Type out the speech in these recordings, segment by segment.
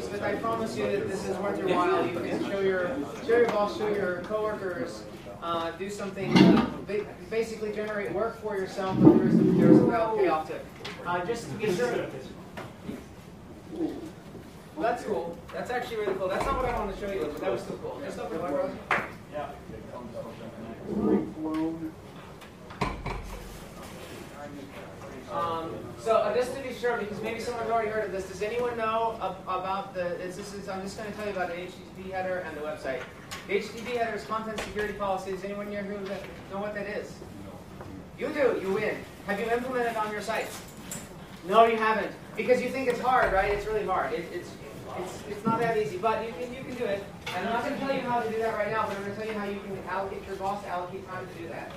piece, but I promise you that this is worth your while. You can show your show your boss, show your coworkers, uh, do something, uh, ba- basically generate work for yourself, but there is a, there is a real payoff to it. Uh, just to be sure. Well, that's cool. That's actually really cool. That's not what I wanted to show you, but that was still cool. Just open the door. Yeah. So uh, just to be sure, because maybe someone's already heard of this, does anyone know ab- about the? This is I'm just going to tell you about the HTTP header and the website. The HTTP header is content security policy. Does anyone here who that, know what that is? No. You do. You win. Have you implemented on your site? No, you haven't, because you think it's hard, right? It's really hard. It, it's it's it's not that easy, but you can you can do it. And I'm not going to tell you how to do that right now, but I'm going to tell you how you can allocate your boss to allocate time to do that.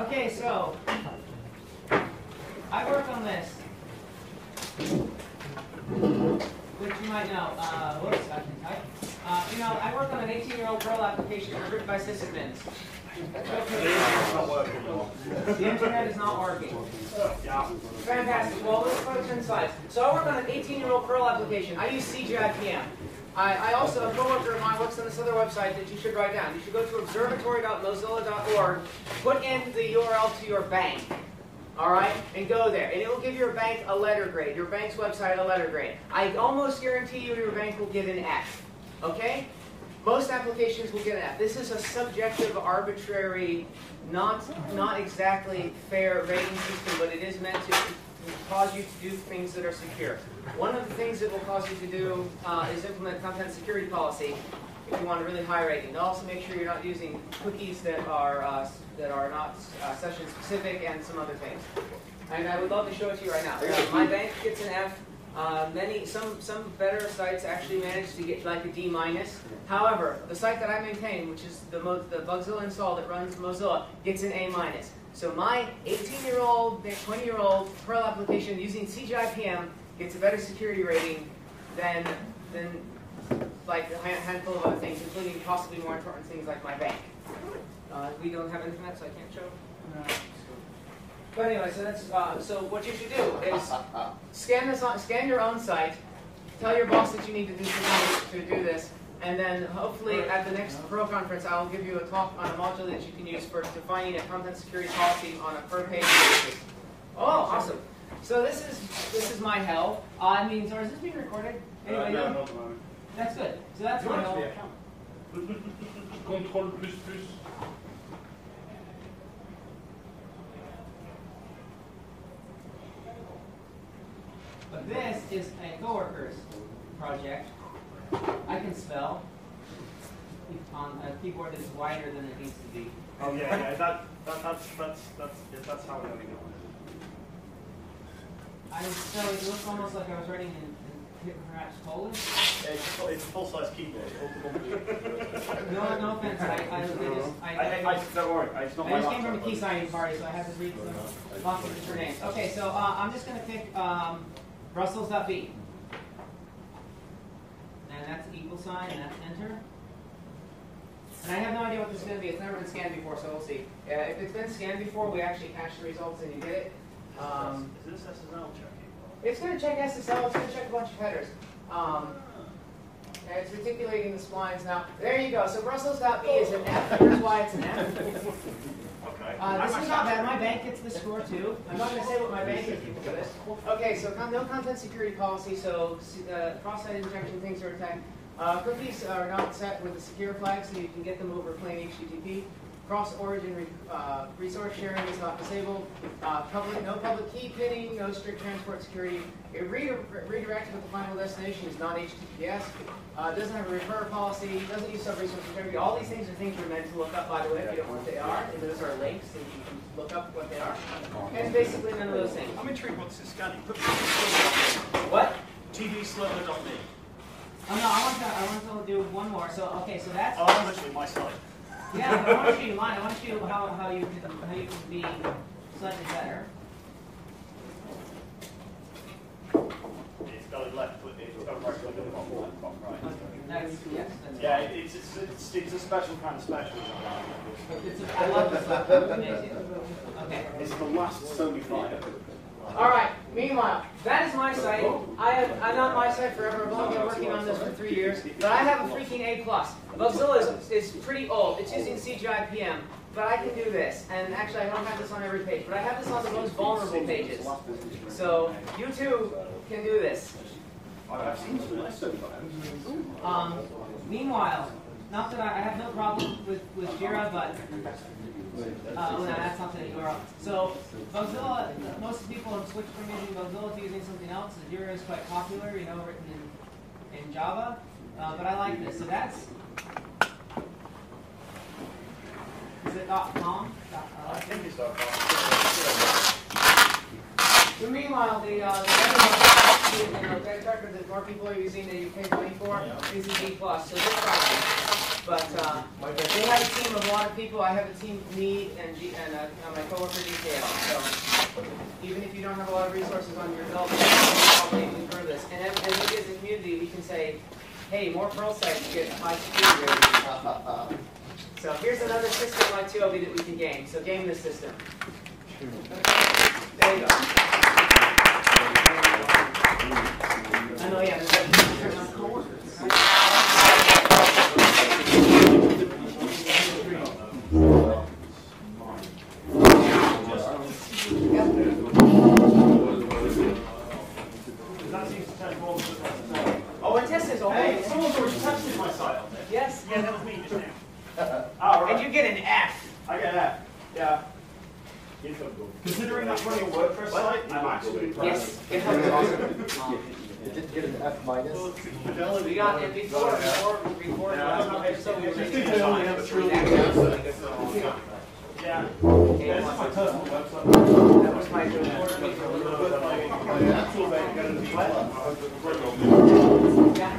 Okay, so I worked on this, which you might know. Uh, whoops, I can type. Uh, you know, I worked on an 18-year-old Perl application written by sysadmins. The internet is not working. Yeah. Fantastic. Well, let's go to slides. So I work on an 18-year-old Perl application. I use CGIPM. I, I also, a coworker of mine works on this other website that you should write down. You should go to observatory.mozilla.org, put in the URL to your bank, all right, and go there. And it will give your bank a letter grade, your bank's website a letter grade. I almost guarantee you your bank will get an F, okay? Most applications will get an F. This is a subjective, arbitrary, not, not exactly fair rating system, but it is meant to cause you to do things that are secure. One of the things it will cause you to do uh, is implement content security policy if you want a really high rating. And also make sure you're not using cookies that are uh, that are not uh, session specific and some other things. And I would love to show it to you right now. Uh, My bank gets an F. Uh, many, some, some better sites actually manage to get like a D minus. However, the site that I maintain, which is the, Mo- the Bugzilla install that runs Mozilla, gets an A minus. So my 18-year-old, 20-year-old Perl application using CGIPM gets a better security rating than than like a handful of other things, including possibly more important things like my bank. Uh, we don't have internet, so I can't show. But anyway, so that's uh, so what you should do is scan this on, scan your own site, tell your boss that you need to do something to do this, and then hopefully at the next Perl conference I'll give you a talk on a module that you can use for defining a content security policy on a per page basis. Oh, awesome! So this is this is my hell. Uh, I mean, sorry, is this being recorded? Anyway, no, no? not the moment. That's good. So that's my want to hell. be a camera? Control plus plus. But this is a coworker's project. I can spell on a keyboard that's wider than it needs to be. Oh yeah, yeah. That, that that's that's that's yeah, that's how we're gonna go. I so it looks almost like I was writing in, in perhaps Polish. Yeah, it's, a full- it's a full-size keyboard. No, no offense. I, I, I just, I, I, I, I, don't worry. It's not I just came from a key signing party, so I have to read some lots of different names. Okay, so uh, I'm just going to pick um, Brussels.be. And that's equal sign, and that's enter. And I have no idea what this is going to be. It's never been scanned before, so we'll see. Uh, if it's been scanned before, we actually cache the results and you get it. Um, Is this SSL checking? it's going to check SSL. It's going to check a bunch headers. Um, and it's reticulating the splines now. There you go. So Brussels.be is an F. Here's why it's an F. Okay. Uh, this is not bad. My bank gets the score too. I'm not going to say what my bank is for this. Okay, so con- no content security policy. So uh, cross-site injection things are attacked. Uh, cookies are not set with a secure flag, so you can get them over plain HTTP. Cross-origin re- uh, resource sharing is not disabled. Uh, public, no public key pinning, no strict transport security. It re- redirects with the final destination is not HTTPS. Uh, doesn't have a refer policy. Doesn't use sub-resource integrity. All these things are things you're meant to look up, by the way, if you don't know what they are. And those are links, and you can look up what they are. And basically none of those things. I'm intrigued what's this tvslover.me. What? tvslover.me. Oh no, I want to. I want to do one more. So okay, so that's. Oh, literally my site. Yeah, but I want to show you mine. I want to show you how, how you can how you can be slightly better. It's got a left click. It's got a right click on the bottom, left, bottom, right. That's yes. That's Yeah, it- it's, it's, it's, it's a special kind of special. It's a, I love this laptop. Okay. It's the last Sony VAIO. All right. Meanwhile, that is my site. I have I'm not my site forever. I've only been working on this for three years, but I have a freaking A plus. Mozilla is, is pretty old. It's using CGI PM, but I can do this. And actually, I don't have this on every page, but I have this on the most vulnerable pages. So you too can do this. Um, meanwhile, not that I, I have no problem with, with Jira, but uh, oh, no, that's not the URL. So Bugzilla, most people have switched from using Bugzilla to using something else. Jira is quite popular, you know, written in, in Java. Uh, but I like this. So that's is it dot .com? I think it's dot com. So meanwhile, the, uh, the other, you know, the record that more people are using that you pay money for is the B plus, so this problem. But, uh, they have a team of a lot of people, I have a team of me and G, and, uh, my coworker DKL, so. Even if you don't have a lot of resources on your belt, you can probably incur this. And as, as we as a community, we can say, hey, more Perl sites get high security ratings. So here's another system like 2LB that we can game, so game this system. There you go. I know, yeah. there's oh, my coworkers, right? To test all the stuff. Oh, it tests all Hey, day. someone's already tested my site on there. Yes. Yeah, that was me just now. All And you get an F. I get that. Yeah. Considering I'm running a WordPress site, I'm actually Yes. impressed. GitHub is awesome. It did get an F minus. We got it before, before, before Yeah, I don't last month or so, we were making a it's- sign, it's- which was it's- actually really good for a long time. Yeah. Okay, Yeah, this is my personal website. That was my good order me for a little bit. My actual bank, gotta be. Yeah.